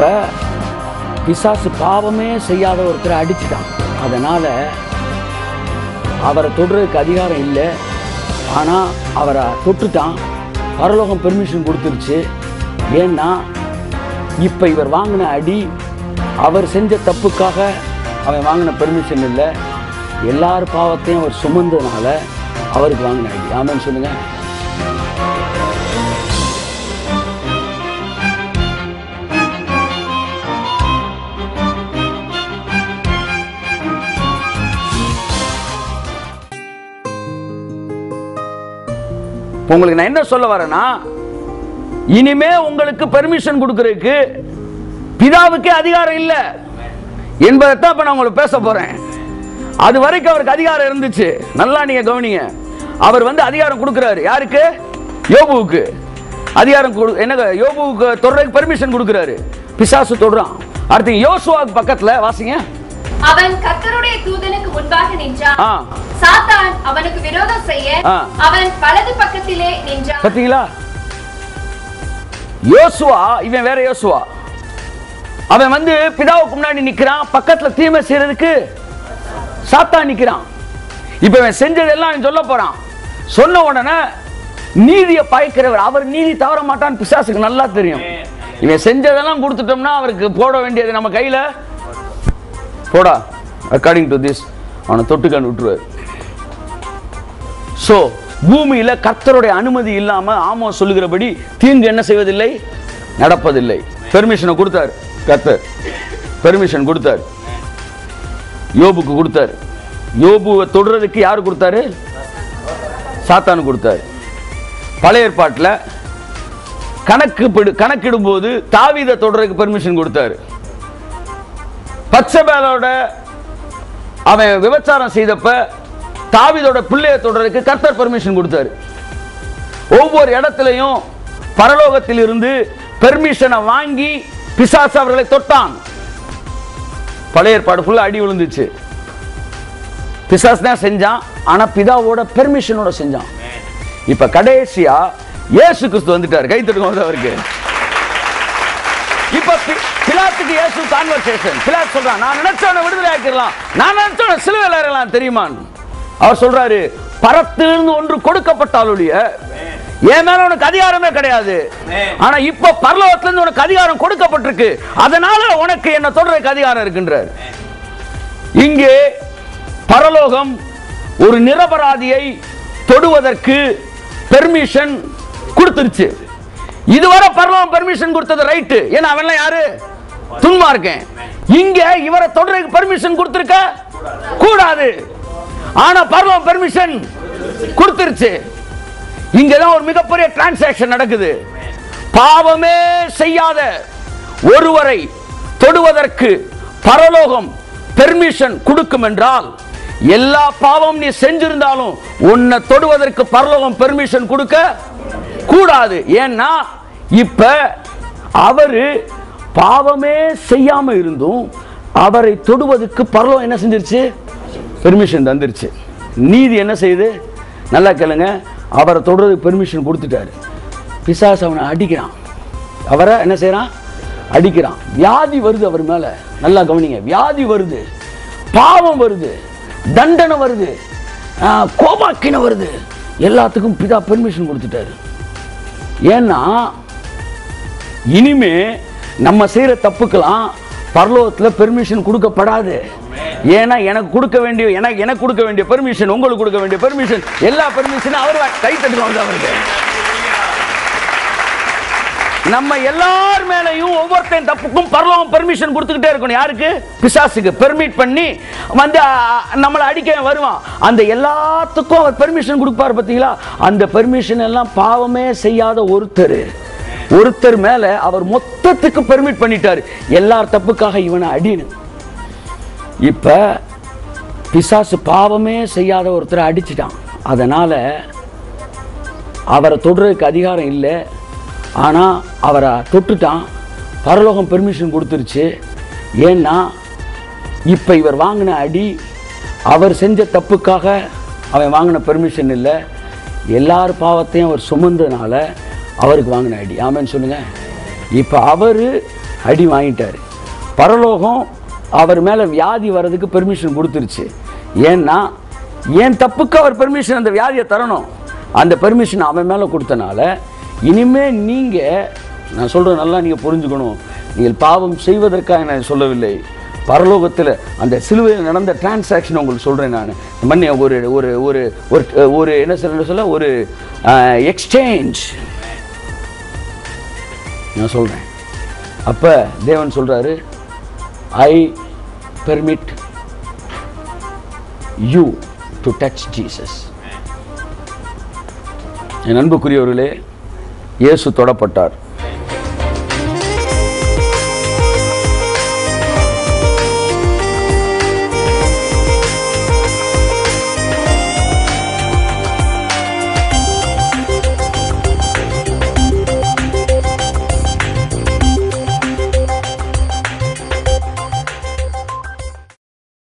இப்போ பிசாசு பாவமே செய்யாத ஒருத்தரை அடிச்சிட்டான். அதனால் அவரை தொடுறதுக்கு அதிகாரம் இல்லை. ஆனால் அவரை தொட்டுட்டான். பரலோகம் பெர்மிஷன் கொடுத்துருச்சு. ஏன்னா இப்போ இவர் வாங்கின அடி அவர் செஞ்ச தப்புக்காக அவன் வாங்கின பெர்மிஷன் இல்லை. எல்லார் பாவத்தையும் அவர் சுமந்ததுனால அவருக்கு வாங்கின அடி. ஆமான்னு சொல்லுங்கள் உங்களுக்கு நான் என்ன சொல்ல வரேன்னா இனிமே உங்களுக்கு பெர்மிஷன் கொடுக்கறதுக்கு பிதாவுக்கே அதிகாரம் இல்லை என்பதைத்தான் இப்போ நான் உங்களுக்கு பேச போறேன். அது வரைக்கும் அவருக்கு அதிகாரம் இருந்துச்சு. நல்லா நீங்க கவனிங்க. அவர் வந்து அதிகாரம் கொடுக்குறாரு. யாருக்கு? யோபுவுக்கு. அதிகாரம் கொடு என்ன யோபுவுக்கு தொடர்றதுக்கு பெர்மிஷன் கொடுக்குறாரு. பிசாசு தொடுறான். அடுத்து யோசுவாக்கு பக்கத்தில் வாசிங்க. அவன் கர்த்தருடைய தூதனுக்கு முன்பாக நின்றான். சாத்தான் அவனுக்கு விரோதம் செய்ய. அவன் வலது பக்கத்திலே நின்றான். பார்த்தீங்களா யோசுவா இவன் வேற யோசுவா. அவன் வந்து பிதாவுக்கு முன்னாடி நிக்கிறான் பக்கத்துல தீமை செய்யறதுக்கு சாத்தா நிக்கிறான். இப்ப இவன் செஞ்சதெல்லாம் சொல்ல போறான். சொன்ன உடனே நீதியை பாய்க்கிறவர் அவர் நீதி தவற மாட்டான்னு பிசாசுக்கு நல்லா தெரியும். இவன் செஞ்சதெல்லாம் கொடுத்துட்டோம்னா அவருக்கு போட வேண்டியது நம்ம கையில. போடா. அக்கார்டிங் டு திஸ் அவனை தொட்டுக்கான்னு விட்டுருவார். சோ பூமியில கர்த்தருடைய அனுமதி இல்லாம ஆமோ சொல்லுகிறபடி தீங்கு என்ன செய்வதில்லை? நடப்பதில்லை. பெர்மிஷனை கொடுத்தார். கர்த்தர். பெர்மிஷன் கொடுத்தார். யோபுக்கு கொடுத்தார். யோபுவை தொடுறதுக்கு யார் கொடுத்தாரு? சாத்தானு கொடுத்தாரு. பழைய ஏற்பாட்டில் கணக்கு கணக்கிடும்போது தாவீதை தொடுறதுக்கு பெர்மிஷன் கொடுத்தாரு. பச்சைபேலோட அவன் விபச்சாரம் செய்தப்ப தாவிதோட பிள்ளைய தொடருக்கு கர்த்தர் பெர்மிஷன் கொடுத்தாரு. ஒவ்வொரு இடத்துலையும் பரலோகத்தில் இருந்து பெர்மிஷனை வாங்கி பிசாசு அவர்களை தொட்டான். பழைய ஏற்பாடு ஃபுல்லா அடி விழுந்துச்சு. பிசாஸ் தான் செஞ்சான் ஆனா பிதாவோட பெர்மிஷனோட செஞ்சான். இப்ப கடைசியா இயேசு கிறிஸ்து வந்துட்டார் கை தட்டுங்க வந்து அவருக்கு. இப்ப பி- பிலாத்துக்கு இயேசு கான்வர்சேஷன் பிலாத் சொல்றான் நான் நினைச்சவனை விடுதலை ஆக்கிடலாம். நான் நினைச்சவனை சிலுவையில் இறங்கலாம் தெரியுமா? அவர் சொல்றாரு பரத்திலிருந்து ஒன்று கொடுக்கப்பட்டாலுடைய என் மேல உனக்கு அதிகாரமே கிடையாது. ஆனா இப்ப பரலோகத்துலேருந்து உனக்கு அதிகாரம் கொடுக்கப்பட்டிருக்கு. அதனால உனக்கு என்ன தொடர்றதுக்கு அதிகாரம் இருக்குன்றார். இங்கே பரலோகம் ஒரு நிரபராதியை தொடுவதற்கு பெர்மிஷன் கொடுத்துருச்சு. இதுவரை பரலோகம் பெர்மிஷன் கொடுத்தது ரைட்டு ஏன்னா அவன்லாம் யாரு? துன்மா இருக்கேன். இங்க இவரை தொடருக்கு பெர்மிஷன் கொடுத்துருக்க? கூடாது. ஆனா பரலோகம் பெர்மிஷன் கொடுத்துருச்சு. இங்கதான் ஒரு மிகப்பெரிய டிரான்சாக்ஷன் நடக்குது. பாவமே செய்யாத ஒருவரை தொடுவதற்கு பரலோகம் பெர்மிஷன் கொடுக்கும் என்றால் எல்லா பாவம் நீ செஞ்சிருந்தாலும் உன்னை தொடுவதற்கு பரலோகம் பெர்மிஷன் கொடுக்க கூடாது. ஏன்னா இப்ப அவரு பாவமே செய்யாம இருந்தும் அவரை தொடுவதற்கு பரலோகம் என்ன செஞ்சிருச்சு? பெர்மிஷன் தந்துருச்சு. நீதி என்ன செய்யுது? நல்லா கேளுங்க. அவரை தொடுறதுக்கு பெர்மிஷன் கொடுத்துட்டாரு. பிசாஸ் அவனை அடிக்கிறான். அவரை என்ன செய்கிறான் அடிக்கிறான். வியாதி வருது அவர் மேல. நல்லா கவனிங்க. வியாதி வருது. பாவம் வருது. தண்டனை வருது. கோபாக்கின வருது. எல்லாத்துக்கும் பிதா பெர்மிஷன் கொடுத்துட்டாரு. ஏன்னா இனிமே நம்ம செய்கிற தப்புக்கெல்லாம் பரலோகத்தில் பெர்மிஷன் கொடுக்கப்படாது. ஏன்னா எனக்கு கொடுக்க வேண்டிய எனக்கு எனக்கு கொடுக்க வேண்டிய பெர்மிஷன் உங்களுக்கு கொடுக்க வேண்டிய பெர்மிஷன் எல்லா பெர்மிஷனும் அவர் கை தட்டுவாங்க அவருக்கு. நம்ம எல்லார் மேலையும் ஒவ்வொருத்தன் தப்புக்கும் பரலோகம் பெர்மிஷன் கொடுத்துக்கிட்டே இருக்கணும். யாருக்கு? பிசாசுக்கு. பெர்மிட் பண்ணி வந்து நம்மளை அடிக்க வருவான். அந்த எல்லாத்துக்கும் அவர் பெர்மிஷன் கொடுப்பார் பார்த்தீங்களா? அந்த பெர்மிஷன் எல்லாம் பாவமே செய்யாத ஒருத்தர். ஒருத்தர் மேல அவர் மொத்தத்துக்கு பெர்மிட் பண்ணிட்டாரு. எல்லார் தப்புக்காக இவனை அடினு இப்ப பிசாசு பாவமே செய்யாத ஒருத்தரை அடிச்சிட்டான். அதனால அவரை தொடுறதுக்கு அதிகாரம் இல்லை. ஆனால் அவரை தொட்டுட்டான். பரலோகம் பெர்மிஷன் கொடுத்துருச்சு. ஏன்னா இப்போ இவர் வாங்கின அடி அவர் செஞ்ச தப்புக்காக அவன் வாங்கின பெர்மிஷன் இல்லை. எல்லார் பாவத்தையும் அவர் சுமந்ததுனால அவருக்கு வாங்கின அடி. ஆமேன்னு சொல்லுங்கள் இப்போ அவர் அடி வாங்கிட்டாரு. பரலோகம் அவர் மேலே வியாதி வர்றதுக்கு பெர்மிஷன் கொடுத்துருச்சு. ஏன்னா என் தப்புக்கு அவர் பெர்மிஷன் அந்த வியாதியை தரணும்? அந்த பெர்மிஷன் அவன் மேலே கொடுத்தனால இனிமே நீங்கள் நான் சொல்கிறேன் நல்லா நீங்கள் புரிஞ்சுக்கணும். நீங்கள் பாவம் செய்வதற்காக நான் சொல்லவில்லை. பரலோகத்தில் அந்த சிலுவையில் நடந்த டிரான்சாக்ஷன் உங்களுக்கு சொல்கிறேன் நான். மண்ணி ஒரு ஒரு ஒரு ஒரு ஒரு என்ன சொல்ல சொல்ல ஒரு எக்ஸ்சேஞ்ச் நான் சொல்கிறேன் அப்போ தேவன் சொல்கிறாரு I permit you to touch Jesus என் அன்புக்குரியவர்களே இயேசு தொடப்பட்டார்.